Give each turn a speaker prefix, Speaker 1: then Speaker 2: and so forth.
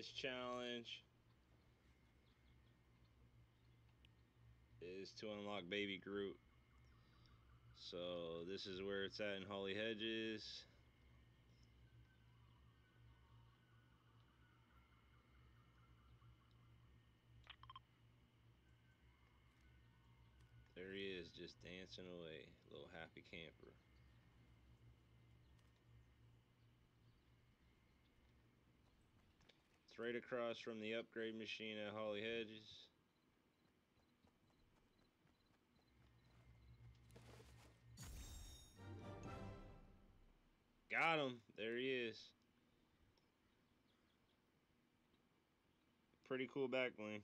Speaker 1: This challenge is to unlock Baby Groot. So this is where it's at in Holly Hedges. There he is, just dancing away, little happy camper. Right across from the upgrade machine at Holly Hedges. Got him. There he is. Pretty cool back bling.